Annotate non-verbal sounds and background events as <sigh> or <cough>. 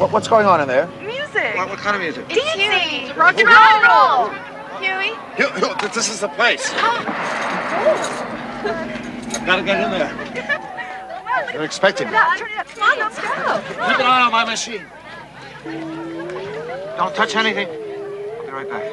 What, what's going on in there? Music. What, what kind of music? It's Huey. Rock and roll. Huey. Huey. This is the place. I've got to get in there. <laughs> They're expecting me. Come on, let's go. Keep an eye on my machine. Don't touch anything. I'll be right back.